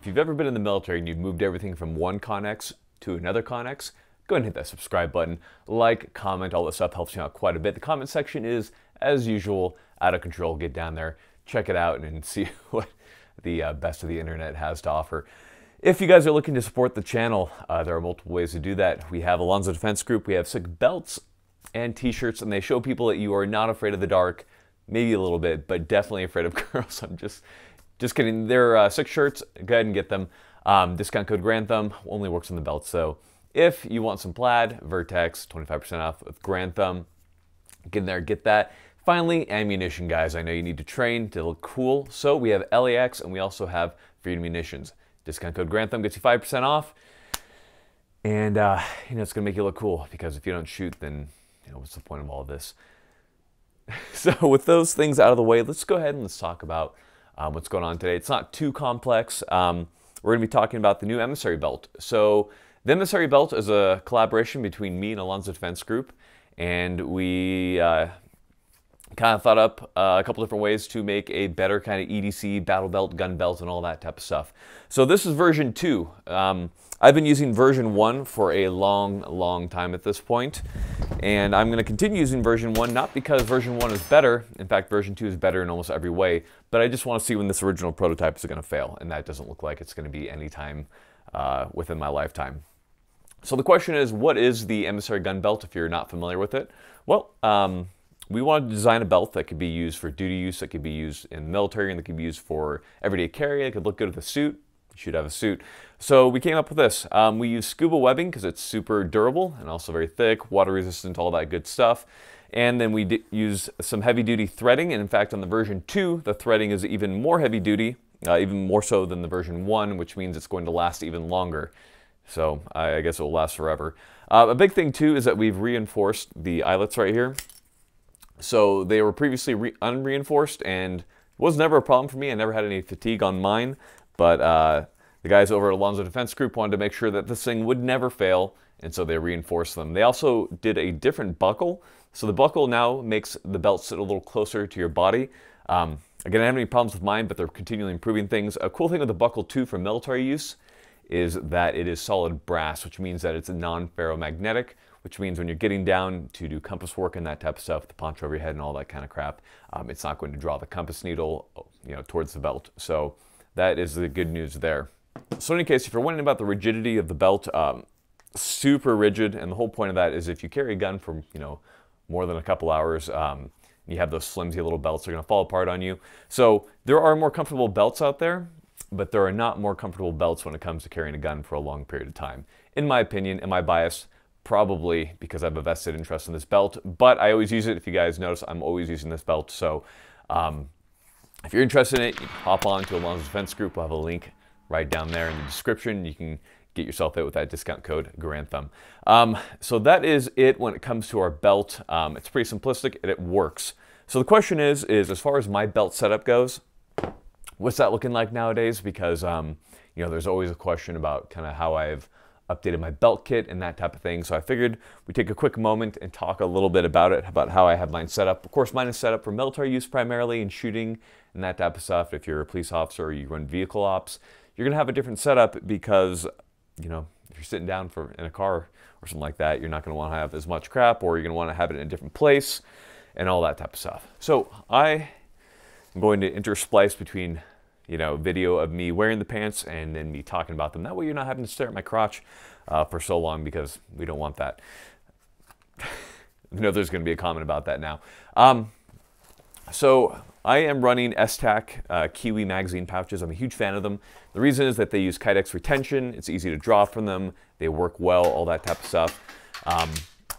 If you've ever been in the military and you've moved everything from one Connex to another Connex, go ahead and hit that subscribe button. Like, comment, all this stuff helps me out quite a bit. The comment section is, as usual, out of control. Get down there, check it out, and see what the uh, best of the internet has to offer. If you guys are looking to support the channel, uh, there are multiple ways to do that. We have Alonso Defense Group, we have sick belts and t-shirts, and they show people that you are not afraid of the dark, maybe a little bit, but definitely afraid of girls. I'm just just kidding. They're uh, six shirts. Go ahead and get them. Um, discount code GarandThumb only works on the belt. So if you want some plaid, Vertx, 25% off with GarandThumb, get in there, get that. Finally, ammunition, guys. I know you need to train to look cool. So we have LAX and we also have Freedom Munitions. Discount code GarandThumb gets you 5% off. And, uh, you know, it's going to make you look cool because if you don't shoot, then, you know, what's the point of all of this? so with those things out of the way, let's go ahead and let's talk about um, what's going on today. It's not too complex. Um, we're going to be talking about the new emissary belt. So the emissary belt is a collaboration between me and Alonso Defense Group, and we uh, kind of thought up uh, a couple different ways to make a better kind of EDC battle belt, gun belt, and all that type of stuff. So this is version two. Um, I've been using version one for a long, long time at this point, and I'm going to continue using version one, not because version one is better. In fact, version two is better in almost every way, but I just want to see when this original prototype is going to fail, and that doesn't look like it's going to be any time uh, within my lifetime. So the question is, what is the emissary gun belt if you're not familiar with it? Well, um, we wanted to design a belt that could be used for duty use, that could be used in the military, and that could be used for everyday carry. It could look good with a suit. You should have a suit. So we came up with this. Um, we use scuba webbing because it's super durable and also very thick, water resistant, all that good stuff. And then we use some heavy duty threading. And in fact, on the version 2, the threading is even more heavy duty, uh, even more so than the version 1, which means it's going to last even longer. So I guess it will last forever. Uh, a big thing too is that we've reinforced the eyelets right here. So they were previously unreinforced and was never a problem for me. I never had any fatigue on mine, but uh, the guys over at Alonso Defense Group wanted to make sure that this thing would never fail, and so they reinforced them. They also did a different buckle. So the buckle now makes the belt sit a little closer to your body. Um, again, I don't have any problems with mine, but they're continually improving things. A cool thing with the buckle too for military use is that it is solid brass, which means that it's non-ferromagnetic, which means when you're getting down to do compass work and that type of stuff, the poncho over your head and all that kind of crap, um, it's not going to draw the compass needle you know, towards the belt. So that is the good news there. So in any case, if you're wondering about the rigidity of the belt, um, super rigid, and the whole point of that is if you carry a gun for you know more than a couple hours, um, you have those flimsy little belts, they're going to fall apart on you. So there are more comfortable belts out there, but there are not more comfortable belts when it comes to carrying a gun for a long period of time. In my opinion, am I biased? probably because I have a vested interest in this belt, but I always use it. If you guys notice, I'm always using this belt. So um, if you're interested in it, hop on to Alonso Defense Group. We'll have a link right down there in the description. You can get yourself it with that discount code GarandThumb. Um, so that is it when it comes to our belt. Um, it's pretty simplistic and it works. So the question is, is as far as my belt setup goes, what's that looking like nowadays? Because um, you know, there's always a question about kind of how I've updated my belt kit and that type of thing. So I figured we take a quick moment and talk a little bit about it, about how I have mine set up. Of course, mine is set up for military use primarily and shooting and that type of stuff. If you're a police officer or you run vehicle ops, you're gonna have a different setup because, you know, if you're sitting down for in a car or something like that, you're not gonna wanna have as much crap or you're gonna wanna have it in a different place and all that type of stuff. So I am going to intersplice between you know, video of me wearing the pants and then me talking about them. That way you're not having to stare at my crotch uh, for so long because we don't want that. I know there's going to be a comment about that now. Um, so I am running Esstac uh, KYWI magazine pouches. I'm a huge fan of them. The reason is that they use Kydex retention. It's easy to draw from them. They work well, all that type of stuff. Um,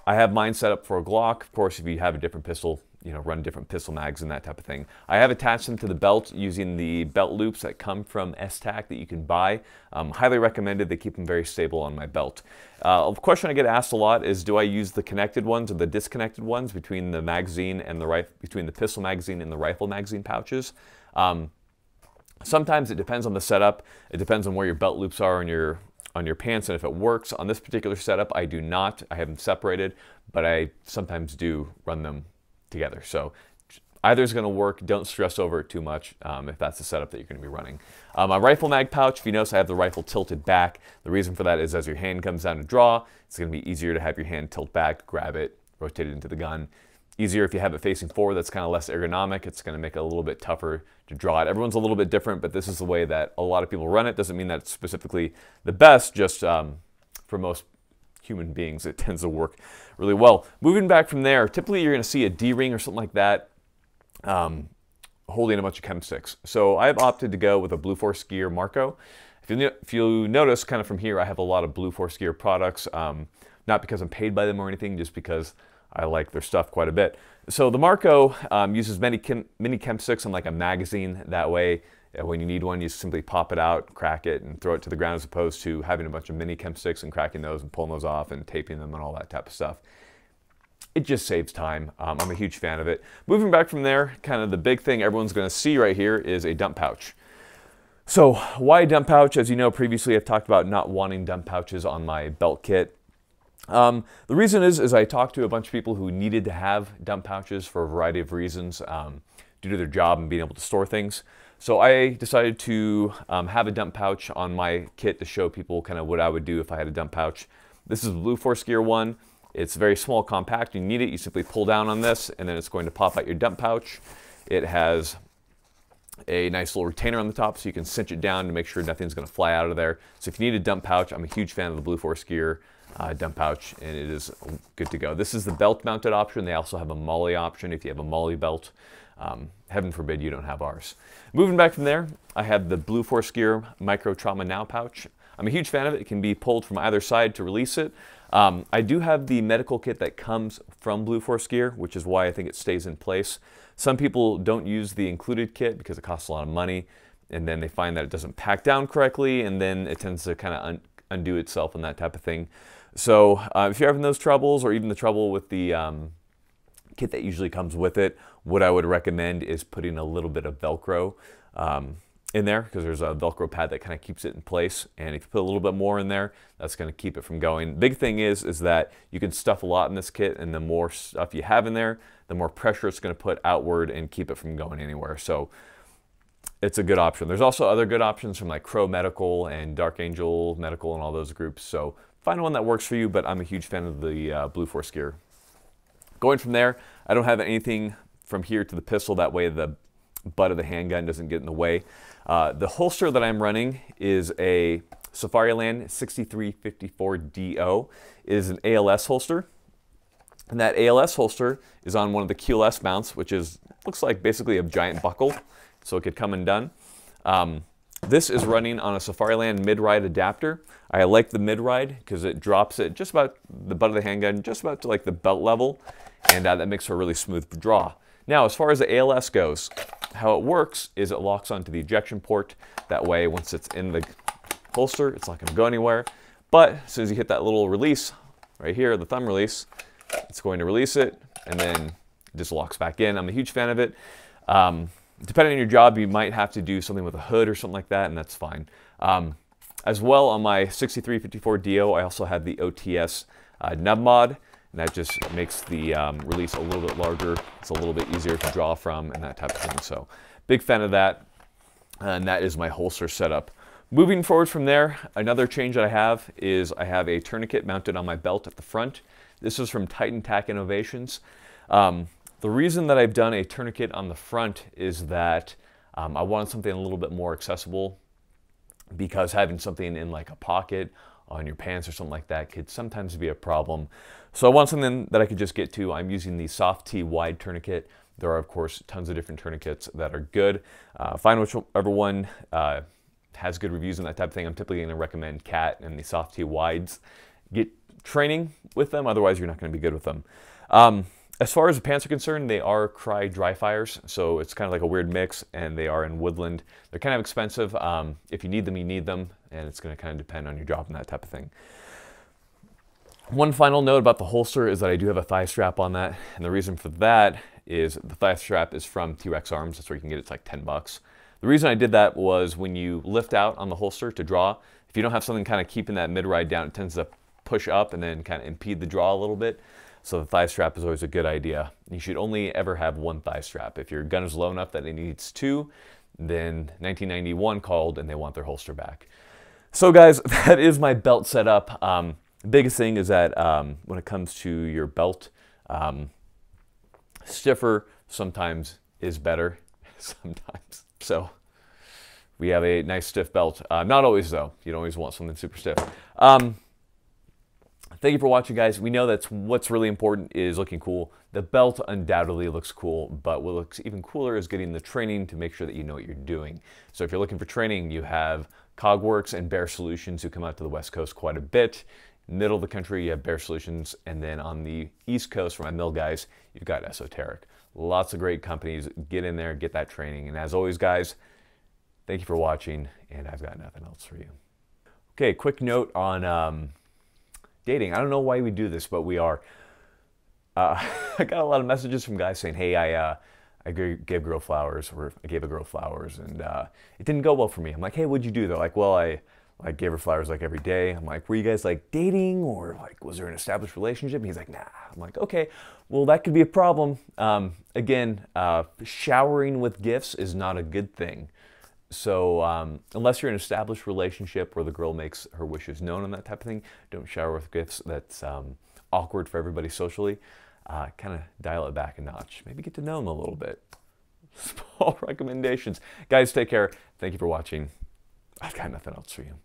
I have mine set up for a Glock. Of course, if you have a different pistol, you know, run different pistol mags and that type of thing. I have attached them to the belt using the belt loops that come from Esstac that you can buy. Um, highly recommended. They keep them very stable on my belt. Uh, a question I get asked a lot is, do I use the connected ones or the disconnected ones between the magazine and the rifle, between the pistol magazine and the rifle magazine pouches? Um, sometimes it depends on the setup. It depends on where your belt loops are on your on your pants and if it works. On this particular setup, I do not. I have them separated, but I sometimes do run them together. So either is going to work. Don't stress over it too much um, if that's the setup that you're going to be running. Um, my rifle mag pouch, if you notice, I have the rifle tilted back. The reason for that is as your hand comes down to draw, it's going to be easier to have your hand tilt back, grab it, rotate it into the gun. Easier if you have it facing forward, that's kind of less ergonomic. It's going to make it a little bit tougher to draw it. Everyone's a little bit different, but this is the way that a lot of people run it. Doesn't mean that it's specifically the best, just um, for most human beings, it tends to work really well. Moving back from there, typically you're going to see a D-ring or something like that um, holding a bunch of chem sticks. So I've opted to go with a Blue Force Gear Marco. If you, if you notice kind of from here, I have a lot of Blue Force Gear products, um, not because I'm paid by them or anything, just because I like their stuff quite a bit. So the Marco um, uses many chem, mini chem sticks in like a magazine. That way, when you need one, you simply pop it out, crack it, and throw it to the ground as opposed to having a bunch of mini chem sticks and cracking those and pulling those off and taping them and all that type of stuff. It just saves time. Um, I'm a huge fan of it. Moving back from there, kind of the big thing everyone's going to see right here is a dump pouch. So why a dump pouch? As you know, previously I've talked about not wanting dump pouches on my belt kit. Um, the reason is, is I talked to a bunch of people who needed to have dump pouches for a variety of reasons um, due to their job and being able to store things. So I decided to um, have a dump pouch on my kit to show people kind of what I would do if I had a dump pouch. This is Blue Force Gear 1. It's very small, compact. You need it, you simply pull down on this and then it's going to pop out your dump pouch. It has a nice little retainer on the top so you can cinch it down to make sure nothing's going to fly out of there. So if you need a dump pouch, I'm a huge fan of the Blue Force Gear uh, dump pouch and it is good to go. This is the belt mounted option. They also have a MOLLE option if you have a MOLLE belt. Um, heaven forbid you don't have ours. Moving back from there, I have the Blue Force Gear Micro Trauma Now pouch. I'm a huge fan of it. It can be pulled from either side to release it. Um, I do have the medical kit that comes from Blue Force Gear, which is why I think it stays in place. Some people don't use the included kit because it costs a lot of money, and then they find that it doesn't pack down correctly, and then it tends to kind of undo itself and that type of thing. So uh, if you're having those troubles, or even the trouble with the um, kit that usually comes with it, what I would recommend is putting a little bit of Velcro um, in there because there's a Velcro pad that kind of keeps it in place. And if you put a little bit more in there, that's going to keep it from going. Big thing is, is that you can stuff a lot in this kit and the more stuff you have in there, the more pressure it's going to put outward and keep it from going anywhere. So it's a good option. There's also other good options from like Crow Medical and Dark Angel Medical and all those groups. So find one that works for you, but I'm a huge fan of the uh, Blue Force gear. Going from there, I don't have anything from here to the pistol. That way the butt of the handgun doesn't get in the way. Uh, the holster that I'm running is a Safariland 6354DO. It is an ALS holster. And that ALS holster is on one of the QLS mounts, which is looks like basically a giant buckle, so it could come undone. Um, this is running on a Safariland mid-ride adapter. I like the mid-ride because it drops it just about the butt of the handgun, just about to like the belt level, and uh, that makes for a really smooth draw. Now, as far as the ALS goes, how it works is it locks onto the ejection port. That way, once it's in the holster, it's not gonna go anywhere. But as soon as you hit that little release right here, the thumb release, it's going to release it and then it just locks back in. I'm a huge fan of it. Um, depending on your job, you might have to do something with a hood or something like that, and that's fine. Um, as well, on my 6354DO, I also have the OTS uh, nub mod, and that just makes the um, release a little bit larger. It's a little bit easier to draw from and that type of thing. So big fan of that, and that is my holster setup. Moving forward from there, another change that I have is I have a tourniquet mounted on my belt at the front. This is from Titan Tack Innovations. Um, the reason that I've done a tourniquet on the front is that um, I wanted something a little bit more accessible because having something in like a pocket on your pants or something like that could sometimes be a problem. So I want something that I could just get to. I'm using the Soft T wide tourniquet. There are, of course, tons of different tourniquets that are good. Uh, find whichever one uh, has good reviews and that type of thing. I'm typically going to recommend Cat and the Soft T wides. Get training with them, otherwise you're not going to be good with them. Um, as far as the pants are concerned, they are Crye DriFires, so it's kind of like a weird mix, and they are in woodland. They're kind of expensive. Um, if you need them, you need them, and it's going to kind of depend on your job and that type of thing. One final note about the holster is that I do have a thigh strap on that, and the reason for that is the thigh strap is from T-Rex Arms. That's where you can get it. It's like 10 bucks. The reason I did that was when you lift out on the holster to draw, if you don't have something kind of keeping that mid-ride down, it tends to push up and then kind of impede the draw a little bit. So the thigh strap is always a good idea. You should only ever have one thigh strap. If your gun is low enough that it needs two, then 1991 called and they want their holster back. So guys, that is my belt setup. Um, biggest thing is that um, when it comes to your belt, um, stiffer sometimes is better, sometimes. So we have a nice stiff belt. Uh, not always though. You don't always want something super stiff. Um, thank you for watching guys. We know that's what's really important is looking cool. The belt undoubtedly looks cool, but what looks even cooler is getting the training to make sure that you know what you're doing. So if you're looking for training, you have Cogworks and Bear Solutions who come out to the West Coast quite a bit middle of the country, you have Bear Solutions, and then on the East Coast, for my mill guys, you've got Esoteric. Lots of great companies. Get in there, get that training. And as always, guys, thank you for watching, and I've got nothing else for you. Okay, quick note on um, dating. I don't know why we do this, but we are. Uh, I got a lot of messages from guys saying, "Hey, I uh, I gave girl flowers, or I gave a girl flowers, and uh, it didn't go well for me." I'm like, "Hey, what'd you do?" They're like, "Well, I." I gave her flowers like every day. I'm like, were you guys like dating or like was there an established relationship? And he's like, nah. I'm like, okay, well that could be a problem. Um, again, uh, showering with gifts is not a good thing. So um, unless you're in an established relationship where the girl makes her wishes known and that type of thing, don't shower with gifts. That's um, awkward for everybody socially. Uh, kind of dial it back a notch. Maybe get to know them a little bit. Small recommendations. Guys, take care. Thank you for watching. I've got nothing else for you.